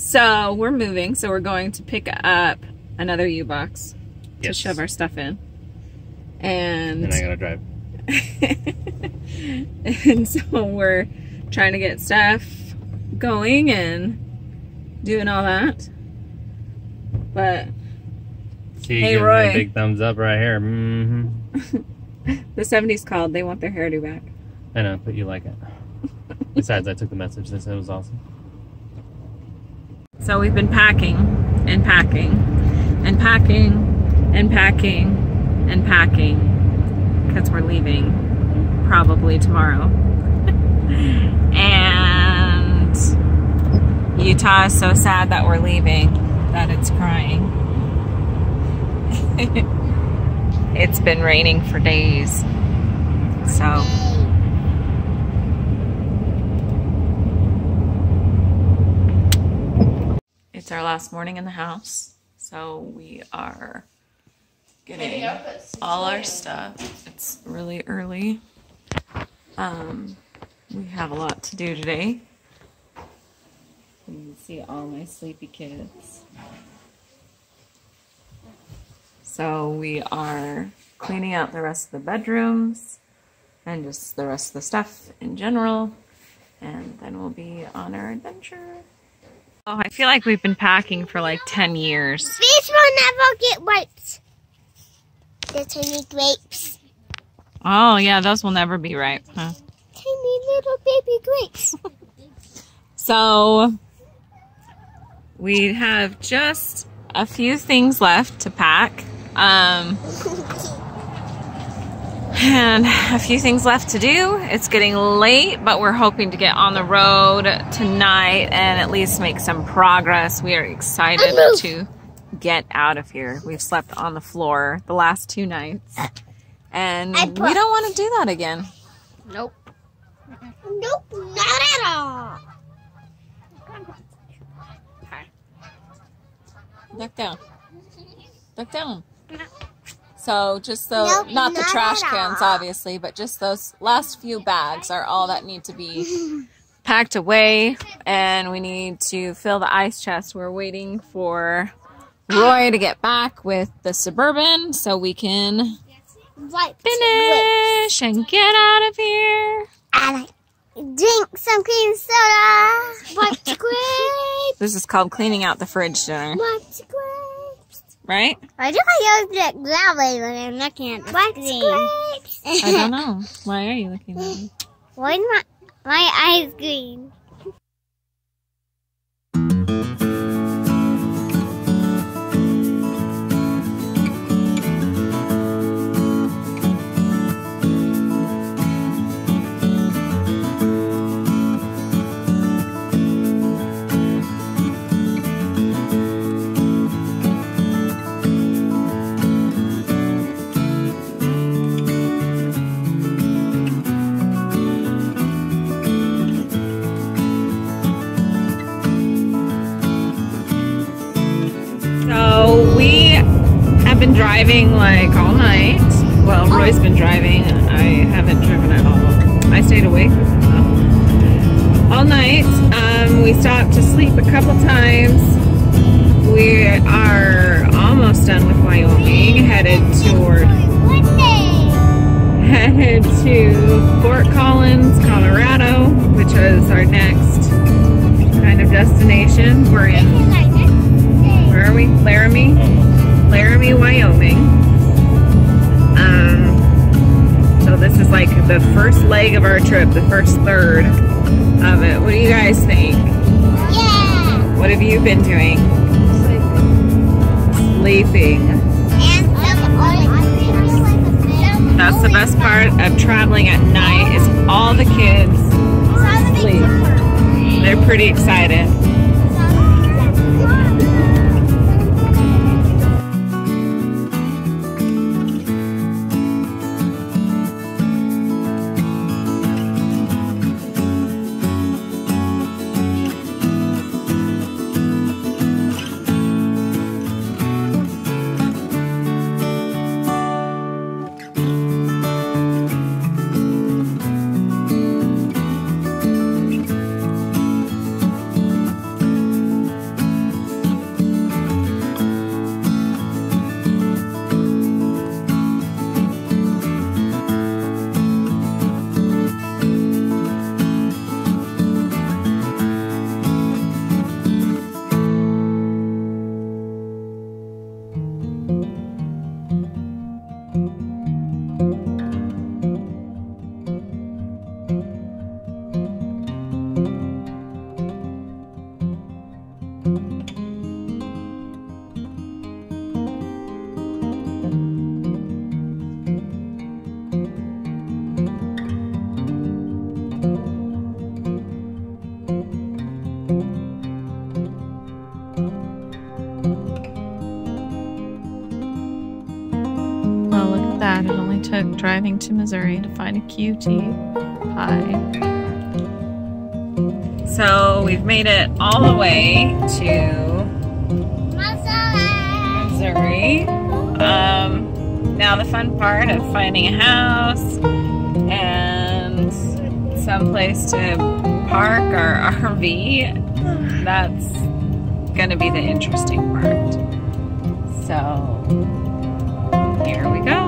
So we're moving. So we're going to pick up another U-Box to Yes. shove our stuff in. And, And I gotta drive. and so we're trying to get stuff going and doing all that. But See, you Hey, Roy. big thumbs up right here. hmm the 70s called. They want their hairdo back. I know, but you like it. Besides, I took the message. They said it was awesome. So we've been packing and packing and packing and packing and packing because we're leaving probably tomorrow. and Utah is so sad that we're leaving that it's crying. it's been raining for days. So It's our last morning in the house, so we are getting all our stuff. It's really early. Um, we have a lot to do today. You can see all my sleepy kids. So we are cleaning out the rest of the bedrooms and just the rest of the stuff in general. And then we'll be on our adventure. Oh, I feel like we've been packing for like 10 years. These will never get wiped. The tiny grapes. Oh, yeah, those will never be ripe. Huh? Tiny little baby grapes. So, we have just a few things left to pack. Um, and a few things left to do. It's getting late, but we're hoping to get on the road tonight and at least make some progress. We are excited to get out of here. We've slept on the floor the last two nights, and we don't want to do that again. Nope. Nope, not at all. Duck down. Duck down. So just the Nope, not the trash cans, obviously, but just those last few bags are all that need to be packed away, and we need to fill the ice chest. We're waiting for Roy to get back with the suburban so we can finish and get out of here. I like drink some cream soda. This is called cleaning out the fridge dinner. Right? I do I use that gravity when I'm looking at the Wiped grapes. I don't know. Why are you looking at me? Why is my my eyes green? Driving like all night. Well, Roy's been driving. I haven't driven at all. I stayed awake all night. Um, we stopped to sleep a couple times. We are almost done with Wyoming, headed toward headed to Fort Collins, Colorado, which is our next kind of destination. We're in where are we? Laramie? Laramie, Wyoming. Um, so this is like the first leg of our trip, the first third of it. What do you guys think? Yeah. What have you been doing? Sleeping. And. That's the best part of traveling at night is all the kids sleep. They're pretty excited. We only took driving to Missouri to find a QT pie. So we've made it all the way to Missouri. Um, now the fun part of finding a house and some place to park our RV, that's gonna be the interesting part. So here we go.